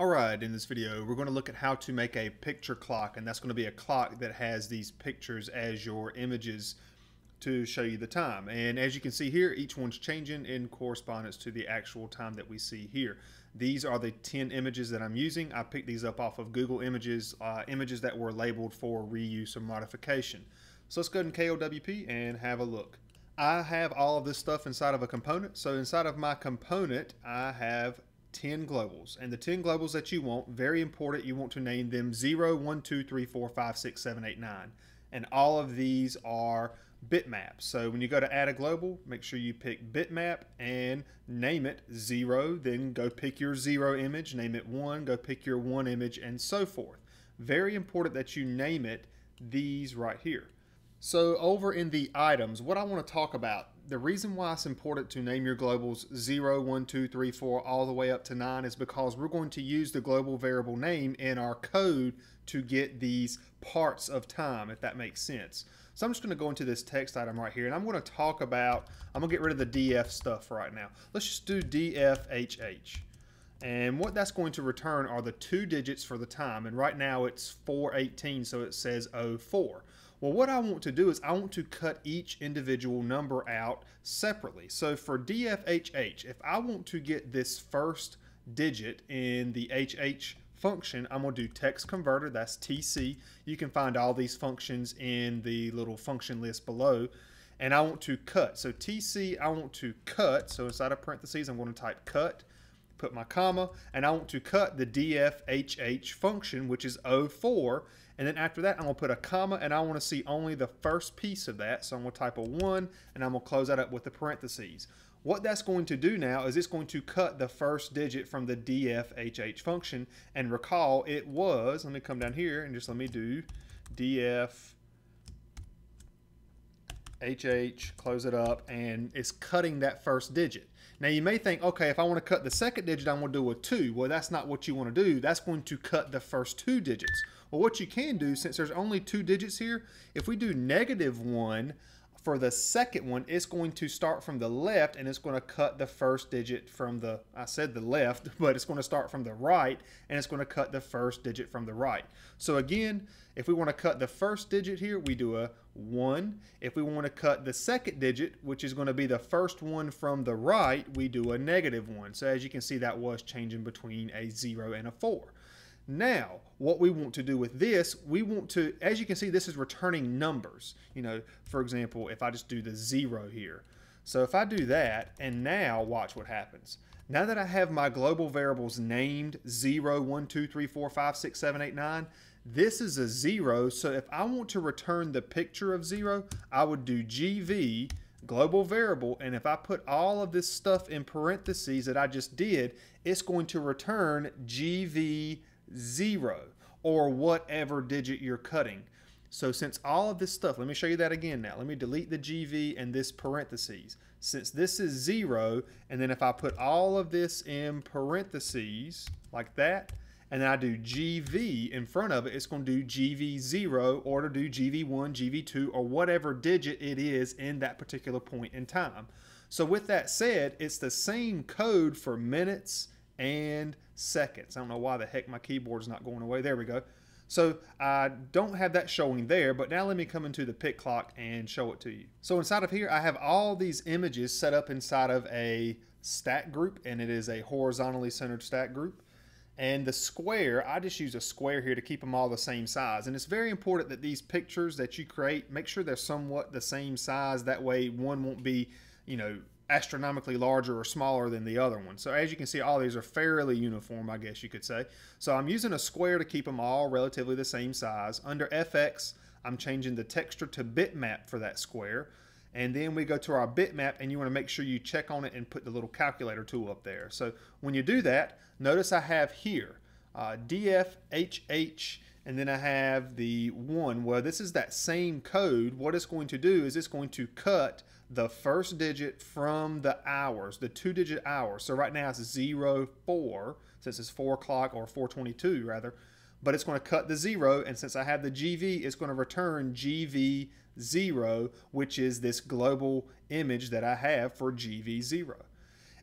Alright, in this video we're going to look at how to make a picture clock and that's going to be a clock that has these pictures as your images to show you the time. And as you can see here, each one's changing in correspondence to the actual time that we see here. These are the 10 images that I'm using. I picked these up off of Google Images, uh, images that were labeled for reuse or modification. So let's go and KLWP and have a look. I have all of this stuff inside of a component. So inside of my component, I have 10 globals. And the 10 globals that you want, very important, you want to name them 0, 1, 2, 3, 4, 5, 6, 7, 8, 9. And all of these are bitmaps. So when you go to add a global, make sure you pick bitmap and name it 0. Then go pick your 0 image, name it 1, go pick your 1 image, and so forth. Very important that you name it these right here. So over in the items, what I want to talk about, the reason why it's important to name your globals 0, 1, 2, 3, 4, all the way up to 9 is because we're going to use the global variable name in our code to get these parts of time, if that makes sense. So I'm just going to go into this text item right here, and I'm going to talk about, I'm going to get rid of the df stuff right now. Let's just do dfhh. And what that's going to return are the two digits for the time. And right now it's 418, so it says 04. Well, what I want to do is I want to cut each individual number out separately. So for DFHH, if I want to get this first digit in the HH function, I'm going to do text converter, that's TC. You can find all these functions in the little function list below. And I want to cut. So TC, I want to cut. So inside of parentheses, I'm going to type cut put my comma, and I want to cut the DFHH function, which is 04, and then after that, I'm going to put a comma, and I want to see only the first piece of that, so I'm going to type a 1, and I'm going to close that up with the parentheses. What that's going to do now is it's going to cut the first digit from the DFHH function, and recall it was, let me come down here and just let me do DF HH, close it up, and it's cutting that first digit. Now you may think, okay, if I want to cut the second digit, I'm going to do a 2. Well, that's not what you want to do. That's going to cut the first two digits. Well, what you can do, since there's only two digits here, if we do negative 1, for the second one, it's going to start from the left and it's going to cut the first digit from the, I said the left, but it's going to start from the right and it's going to cut the first digit from the right. So again, if we want to cut the first digit here, we do a 1. If we want to cut the second digit, which is going to be the first one from the right, we do a negative 1. So as you can see, that was changing between a 0 and a 4. Now, what we want to do with this, we want to, as you can see, this is returning numbers. You know, for example, if I just do the zero here. So if I do that, and now watch what happens. Now that I have my global variables named 0, 1, 2, 3, 4, 5, 6, 7, 8, 9, this is a 0. So if I want to return the picture of 0, I would do GV, global variable, and if I put all of this stuff in parentheses that I just did, it's going to return GV zero, or whatever digit you're cutting. So since all of this stuff, let me show you that again now. Let me delete the GV and this parentheses. Since this is zero, and then if I put all of this in parentheses like that, and then I do GV in front of it, it's going to do GV0 or to do GV1, GV2, or whatever digit it is in that particular point in time. So with that said, it's the same code for minutes, and seconds. I don't know why the heck my keyboard's not going away. There we go. So I don't have that showing there, but now let me come into the pic clock and show it to you. So inside of here, I have all these images set up inside of a stack group, and it is a horizontally centered stack group. And the square, I just use a square here to keep them all the same size. And it's very important that these pictures that you create, make sure they're somewhat the same size. That way one won't be, you know, astronomically larger or smaller than the other one. So as you can see, all these are fairly uniform, I guess you could say. So I'm using a square to keep them all relatively the same size. Under FX, I'm changing the texture to bitmap for that square. And then we go to our bitmap and you want to make sure you check on it and put the little calculator tool up there. So when you do that, notice I have here uh, DFHH and then I have the one. Well, this is that same code. What it's going to do is it's going to cut the first digit from the hours, the two digit hours. So right now it's zero four, since it's 4 o'clock or 422 rather, but it's going to cut the zero, and since I have the GV, it's going to return GV0, which is this global image that I have for GV0.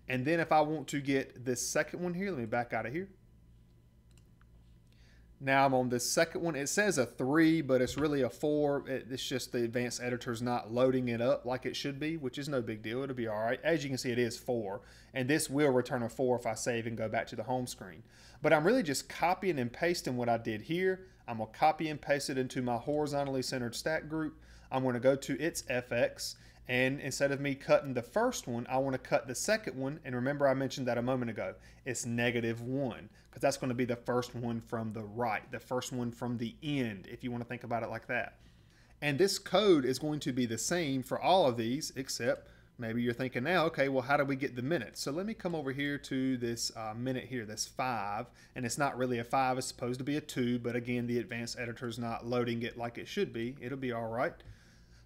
And then if I want to get this second one here, let me back out of here. Now I'm on this second one. It says a three, but it's really a four. It, it's just the advanced editor's not loading it up like it should be, which is no big deal. It'll be all right. As you can see, it is four, and this will return a four if I save and go back to the home screen. But I'm really just copying and pasting what I did here. I'm gonna copy and paste it into my horizontally centered stack group. I'm gonna go to its FX, and instead of me cutting the first one, I want to cut the second one. And remember I mentioned that a moment ago. It's negative one because that's going to be the first one from the right, the first one from the end, if you want to think about it like that. And this code is going to be the same for all of these, except maybe you're thinking now, okay, well, how do we get the minutes? So let me come over here to this uh, minute here, this five, and it's not really a five, it's supposed to be a two, but again, the advanced editor is not loading it like it should be. It'll be all right.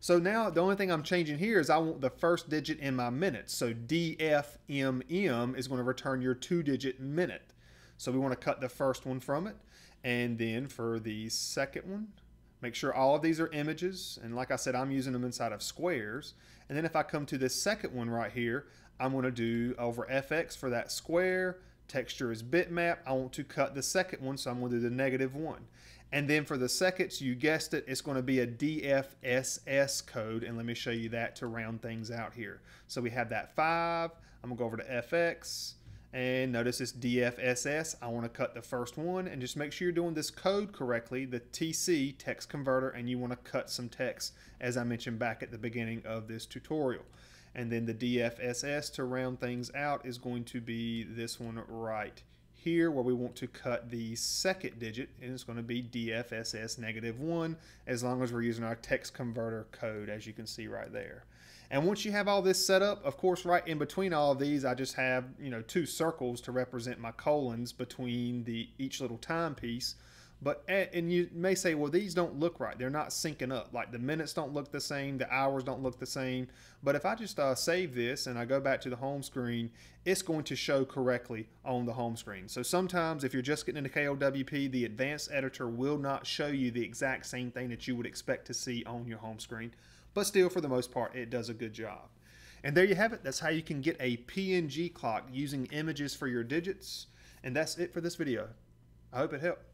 So now the only thing I'm changing here is I want the first digit in my minutes. So DFMM is going to return your two digit minute. So we want to cut the first one from it. And then for the second one, make sure all of these are images. And like I said, I'm using them inside of squares. And then if I come to this second one right here, I'm going to do over FX for that square. Texture is bitmap. I want to cut the second one, so I'm going to do the negative one. And then for the seconds, you guessed it, it's going to be a DFSS code. And let me show you that to round things out here. So we have that 5. I'm going to go over to FX. And notice it's DFSS. I want to cut the first one. And just make sure you're doing this code correctly, the TC text converter. And you want to cut some text, as I mentioned back at the beginning of this tutorial. And then the DFSS to round things out is going to be this one right here where we want to cut the second digit and it's going to be DFSS negative 1 as long as we're using our text converter code as you can see right there. And once you have all this set up, of course, right in between all of these, I just have, you know, two circles to represent my colons between the each little timepiece. But and you may say, well, these don't look right. They're not syncing up. Like the minutes don't look the same, the hours don't look the same. But if I just uh, save this and I go back to the home screen, it's going to show correctly on the home screen. So sometimes if you're just getting into KLWP, the advanced editor will not show you the exact same thing that you would expect to see on your home screen. But still, for the most part, it does a good job. And there you have it. That's how you can get a PNG clock using images for your digits. And that's it for this video. I hope it helped.